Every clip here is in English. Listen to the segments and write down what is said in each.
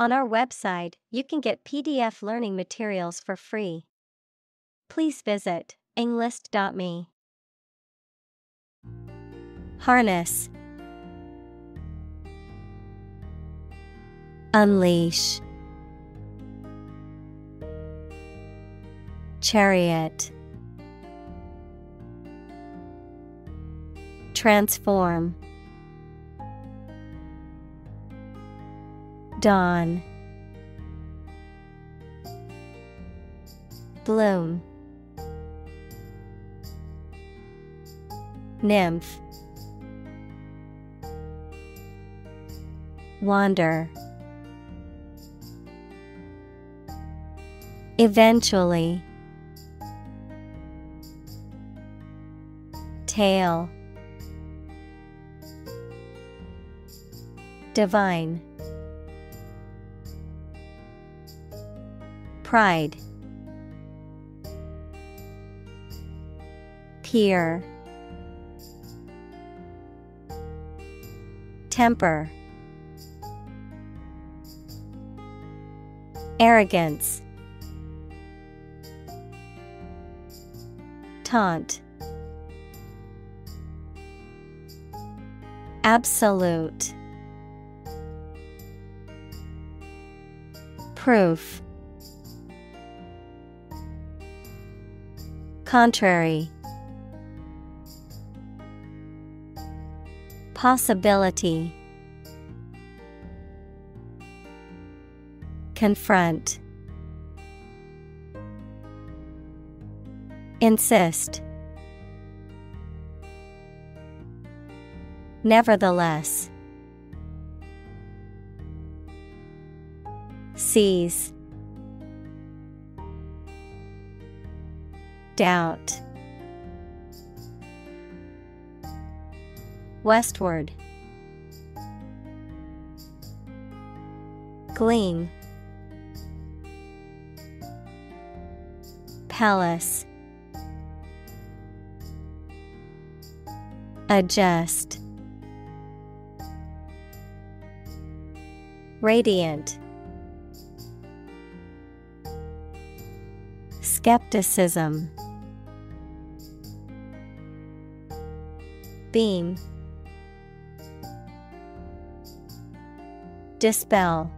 On our website, you can get PDF learning materials for free. Please visit englist.me. Harness Unleash Chariot Transform Dawn. Bloom. Nymph. Wander. Eventually. Tail. Divine Pride. Peer Temper. Arrogance. Taunt. Absolute. Proof Contrary. Possibility. Confront. Insist. Nevertheless. Seize Doubt. Westward. Gleam. Palace. Adjust. Radiant. Skepticism Beam. Dispel.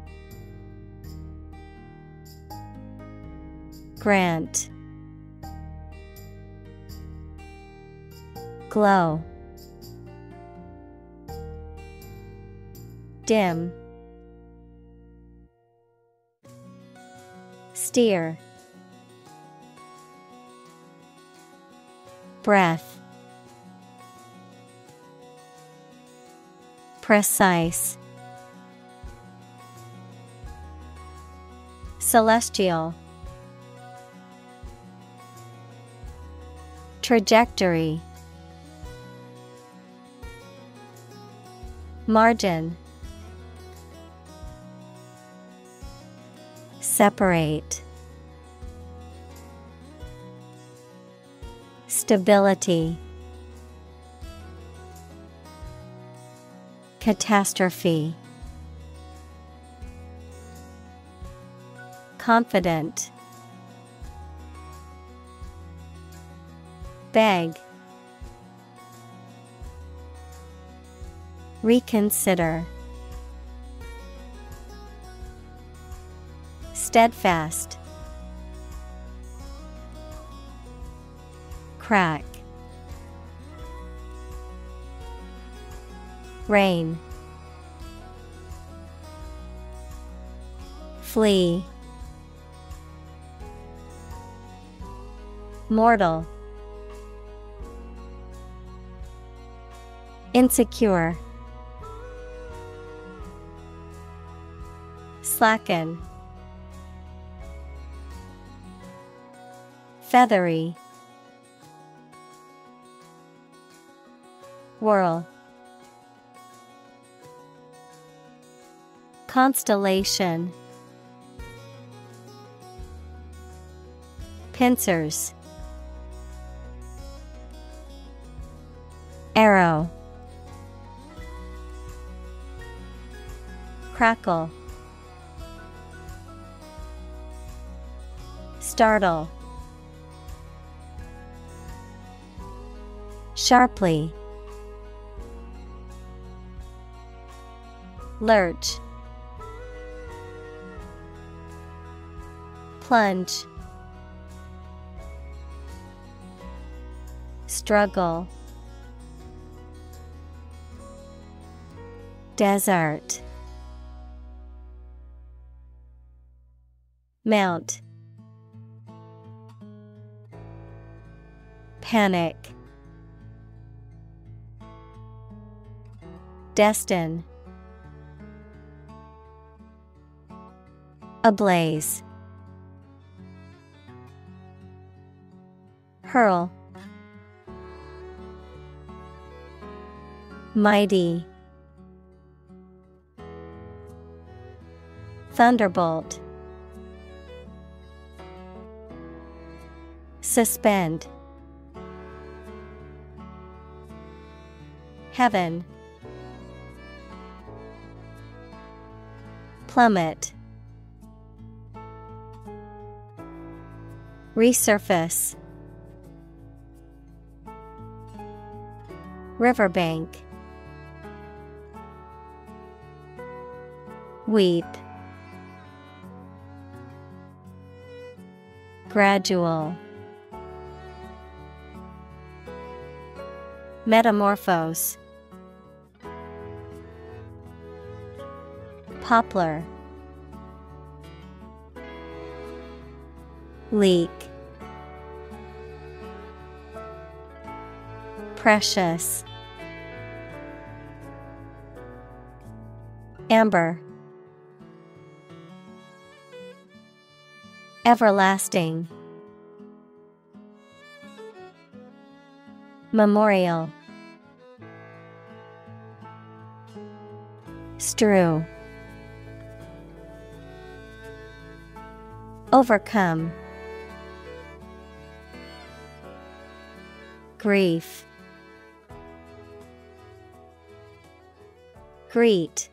Grant. Glow. Dim. Steer. Breath Precise. Celestial. Trajectory. Margin. Separate. Stability Catastrophe. Confident. Beg. Reconsider. Steadfast. Crack Rain. Flee. Mortal. Insecure. Slacken. Feathery. Whirl Constellation. Pincers. Arrow. Crackle. Startle. Sharply. Lurch. Plunge. Struggle. Desert. Mount. Panic. Destin. Ablaze. Hurl. Mighty. Thunderbolt. Suspend. Heaven. Plummet. Resurface. Riverbank. Weep. Gradual. Metamorphose. Poplar. Leak. Precious. Amber. Everlasting. Memorial. Strew. Overcome. Grief. Greet.